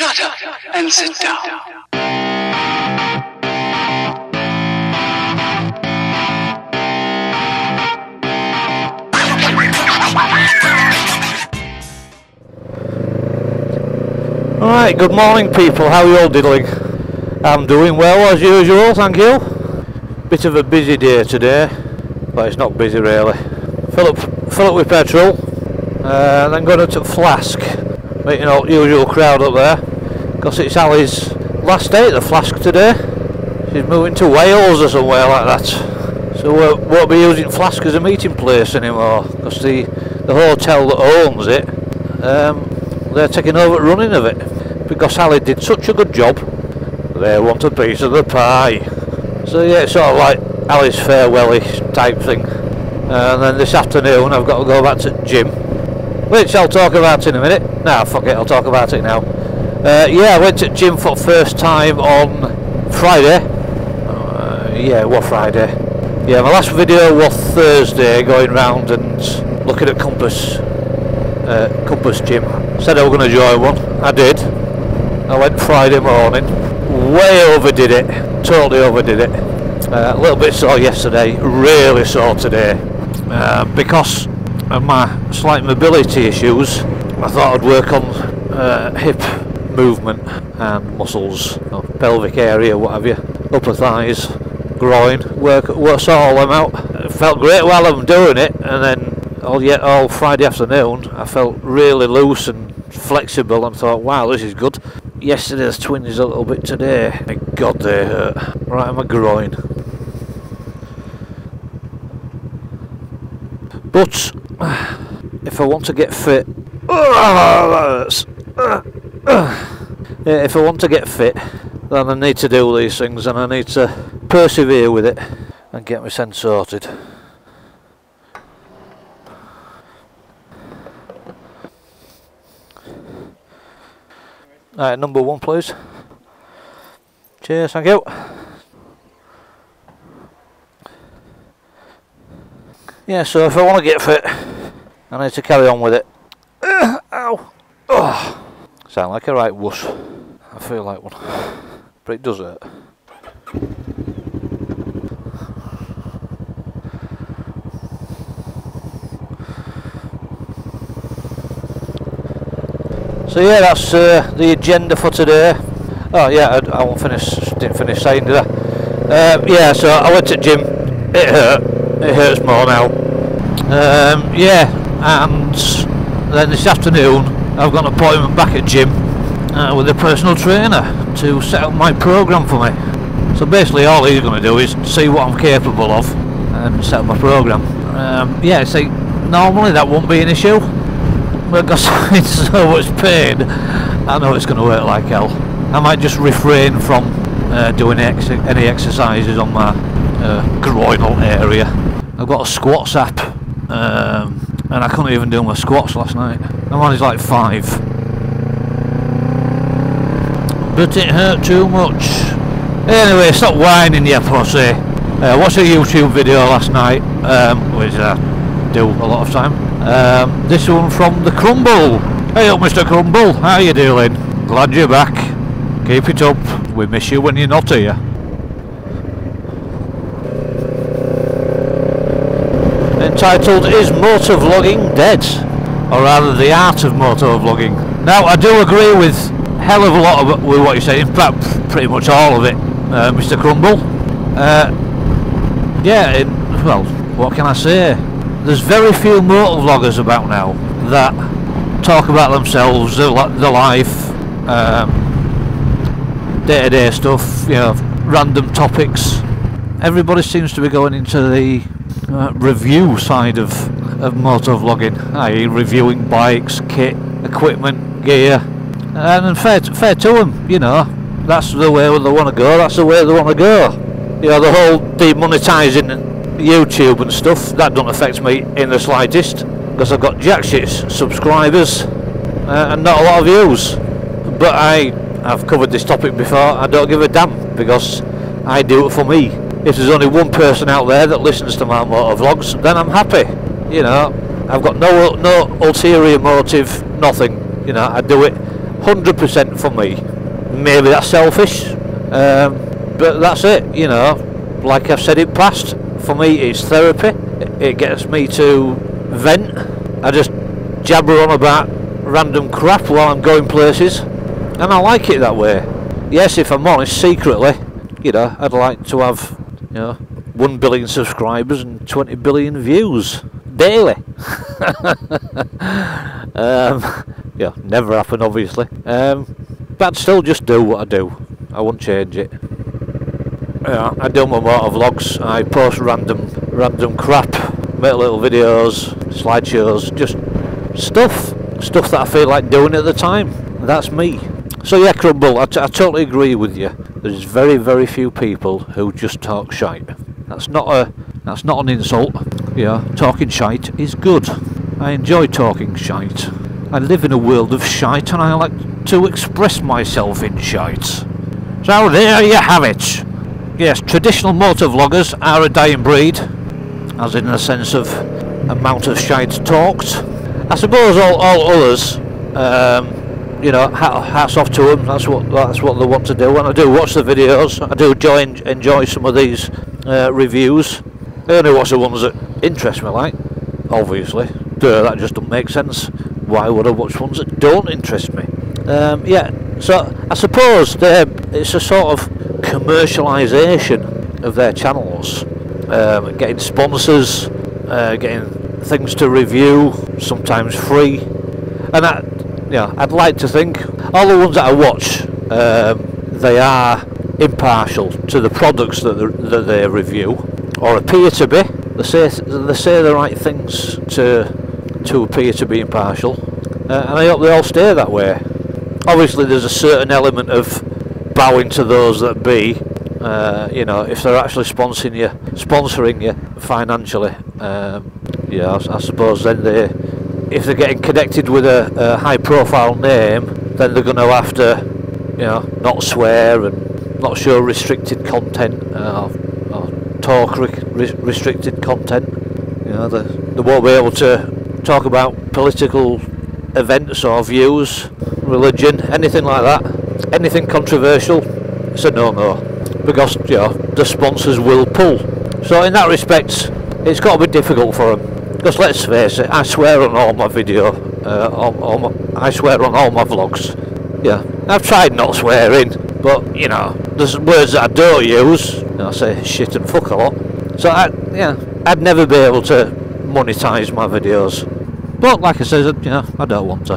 Shut up and sit down. Alright, good morning people, how are you all diddling? I'm doing well as usual, thank you. Bit of a busy day today, but it's not busy really. Fill up, fill up with petrol, uh, then going up to Flask, meeting all usual crowd up there, because it's Ali's last day at the Flask today. She's moving to Wales or somewhere like that. So we won't be using Flask as a meeting place anymore, because the, the hotel that owns it, um, they're taking over running of it. Because Ali did such a good job they want a piece of the pie. So yeah it's sort of like Ali's farewellish type thing. And then this afternoon I've got to go back to gym which I'll talk about in a minute. Nah fuck it I'll talk about it now uh, yeah I went to gym for first time on Friday uh, yeah what Friday yeah my last video was Thursday going round and looking at Compass uh, Compass Gym. Said I was going to join one. I did. I went Friday morning. Way overdid it. Totally overdid it. Uh, a little bit sore yesterday. Really sore today. Uh, because of my slight mobility issues, I thought I'd work on uh, hip movement and muscles, you know, pelvic area, what have you, upper thighs, groin, work, work sort all them out. Felt great while I'm doing it, and then all yet all Friday afternoon I felt really loose and flexible and thought wow this is good. Yesterday's twinges a little bit today. My god they hurt. Right in my groin. But if I want to get fit yeah, if I want to get fit then I need to do these things and I need to persevere with it and get my sense sorted Alright, number one please. Cheers, thank you. Yeah, so if I want to get fit, I need to carry on with it. ow! Sound like a right wuss. I feel like one. But it does hurt. So yeah, that's uh, the agenda for today. Oh yeah, I, I won't finish. Didn't finish saying did I? Uh, yeah, so I went to gym. It hurt. It hurts more now. Um, yeah, and then this afternoon I've got an appointment back at gym uh, with a personal trainer to set up my program for me. So basically, all he's going to do is see what I'm capable of and set up my program. Um, yeah, see, normally that won't be an issue because in so much pain, I know it's going to work like hell. I might just refrain from uh, doing ex any exercises on my uh, groinal area. I've got a squats app, um, and I couldn't even do my squats last night. I'm only like five. But it hurt too much. Anyway, stop whining, you pussy. Uh, watched a YouTube video last night, um, which I do a lot of time. Um, this one from the Crumble. Hey up Mr Crumble, how you doing? Glad you're back. Keep it up. We miss you when you're not here. Entitled Is Motor Vlogging Dead? Or rather the art of motor vlogging. Now I do agree with hell of a lot of with what you say, in fact pretty much all of it, uh, Mr Crumble. Uh, yeah, it, well, what can I say? there's very few motor vloggers about now that talk about themselves, their life, um, day-to-day stuff, you know, random topics. Everybody seems to be going into the uh, review side of, of motor vlogging, i.e. reviewing bikes, kit, equipment, gear, and fair, fair to them, you know, that's the way they want to go, that's the way they want to go. You know, the whole demonetising YouTube and stuff, that don't affect me in the slightest because I've got jack shit subscribers uh, and not a lot of views. But I, I've covered this topic before, I don't give a damn because I do it for me. If there's only one person out there that listens to my motor vlogs, then I'm happy. You know, I've got no no ulterior motive, nothing. You know, I do it 100% for me. Maybe that's selfish, um, but that's it, you know. Like I've said in past, for me it's therapy. It gets me to vent. I just jabber on about random crap while I'm going places, and I like it that way. Yes, if I'm honest, secretly, you know, I'd like to have, you know, 1 billion subscribers and 20 billion views daily. um, yeah, never happen, obviously. Um, but I'd still just do what I do. I won't change it. Yeah, I do my motor vlogs. I post random, random crap, make little videos, slideshows, just stuff, stuff that I feel like doing at the time. That's me. So yeah, Crumble, I, I totally agree with you. There's very, very few people who just talk shite. That's not a, that's not an insult. Yeah, talking shite is good. I enjoy talking shite. I live in a world of shite and I like to express myself in shite. So there you have it. Yes, traditional motor vloggers are a dying breed, as in the sense of amount of shite talked. I suppose all, all others, um, you know, hats off to them. That's what that's what they want to do. And I do watch the videos. I do enjoy enjoy some of these uh, reviews. I only watch the ones that interest me, like obviously. Duh, that just doesn't make sense. Why would I watch ones that don't interest me? Um, yeah, so I suppose it's a sort of commercialisation of their channels, um, getting sponsors, uh, getting things to review, sometimes free, and that, you know, I'd like to think all the ones that I watch, um, they are impartial to the products that, that they review, or appear to be. They say they say the right things to to appear to be impartial, uh, and I hope they all stay that way. Obviously, there's a certain element of bowing to those that be. Uh, you know, if they're actually sponsoring you, sponsoring you financially, um, yeah, I, I, suppose then they, if they're getting connected with a, a high-profile name, then they're going to have to, you know, not swear and not show restricted content uh, talk re restricted content. You know, they, they won't be able to talk about political events or views, religion, anything like that anything controversial, it's a no-no because you know the sponsors will pull. So in that respect, it's got to be difficult for them. Because let's face it, I swear on all my video, uh, all, all my, I swear on all my vlogs. Yeah, I've tried not swearing, but you know, there's words that I don't use. You know, I say shit and fuck a lot. So I, yeah, I'd never be able to monetize my videos. But like I said, you know, I don't want to.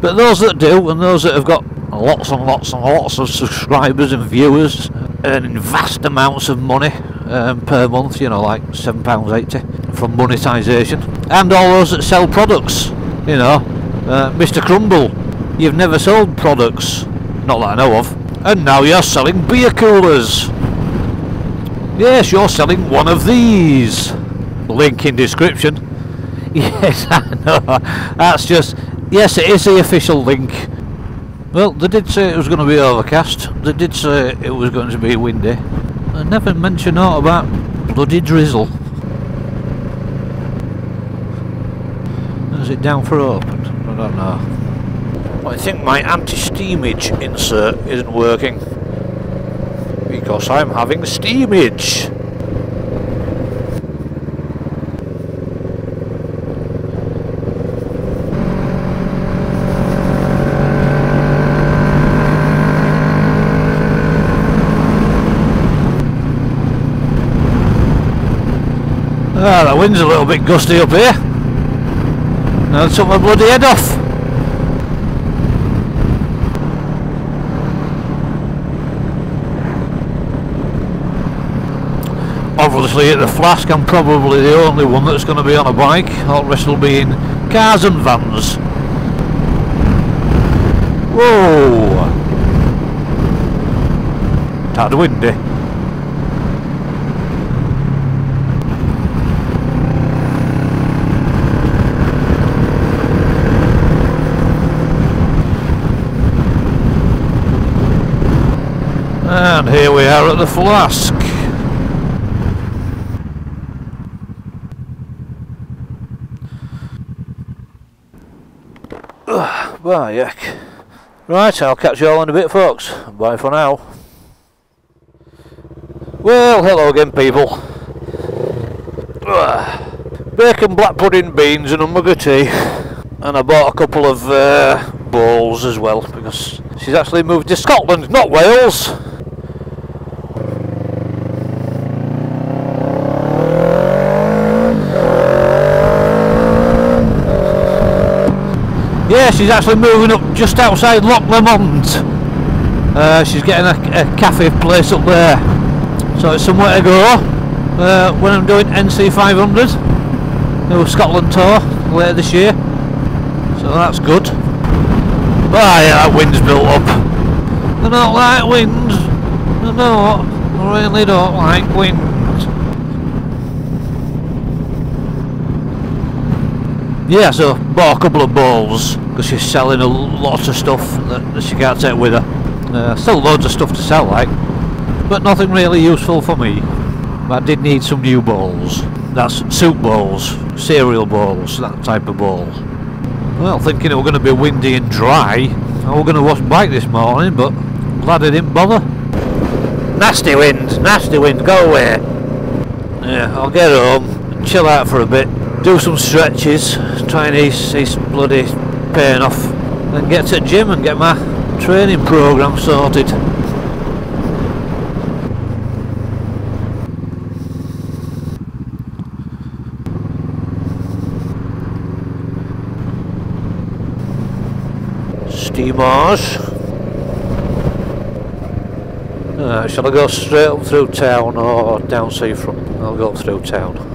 But those that do, and those that have got lots and lots and lots of subscribers and viewers earning vast amounts of money um, per month, you know, like £7.80 from monetization, And all those that sell products, you know. Uh, Mr. Crumble, you've never sold products, not that I know of, and now you're selling beer coolers. Yes, you're selling one of these. Link in description. Yes, I know. That's just, yes, it is the official link well, they did say it was going to be overcast. They did say it was going to be windy. They never mentioned aught about bloody drizzle. Is it down for open? I don't know. I think my anti-steamage insert isn't working. Because I'm having steamage. Ah, the wind's a little bit gusty up here. I took my bloody head off. Obviously at the flask I'm probably the only one that's going to be on a bike. All the rest will be in cars and vans. Whoa! Tad windy. Eh? And here we are at the flask. Ugh, yuck. Right, I'll catch you all in a bit, folks. Bye for now. Well, hello again, people. Bacon, black pudding, beans, and a mug of tea. And I bought a couple of uh, bowls as well because she's actually moved to Scotland, not Wales. Yeah, she's actually moving up just outside Loch Lomond. Uh, she's getting a, a, cafe place up there. So it's somewhere to go uh, when I'm doing NC 500. New Scotland tour later this year. So that's good. Ah, yeah, that wind's built up. I don't like winds. I don't. I really don't like wind. Yeah, so bought a couple of bowls because she's selling a lot of stuff that, she can't take with her. Uh, still loads of stuff to sell, like, but nothing really useful for me. But I did need some new bowls. That's soup bowls, cereal bowls, that type of bowl. Well, thinking it was going to be windy and dry, I was going to wash bike this morning, but glad I didn't bother. Nasty wind, nasty wind, go away. Yeah, I'll get home, chill out for a bit, do some stretches, try and ease this bloody pain off, then get to the gym and get my training program sorted. Steamers. Uh, shall I go straight up through town or down seafront? I'll go through town.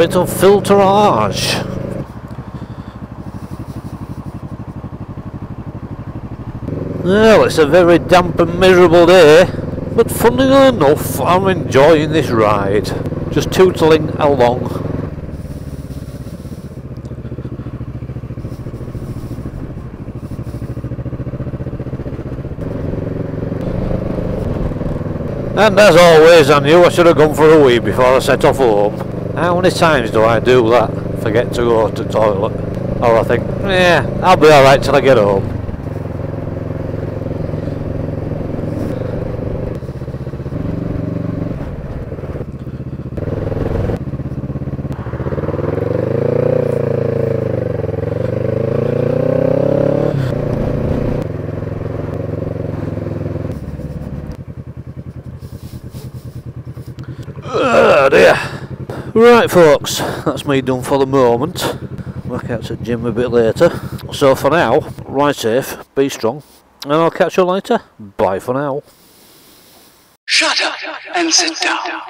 Bit of filterage. Well, it's a very damp and miserable day, but funnily enough, I'm enjoying this ride. Just tootling along. And as always, I knew I should have gone for a wee before I set off home. How many times do I do that? Forget to go to toilet. Or I think, yeah, I'll be alright till I get home. Oh dear. Right folks, that's me done for the moment. Work out to the gym a bit later. So for now, ride safe, be strong, and I'll catch you later. Bye for now. Shut up and sit down.